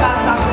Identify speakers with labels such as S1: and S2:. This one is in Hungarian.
S1: Megtaláltam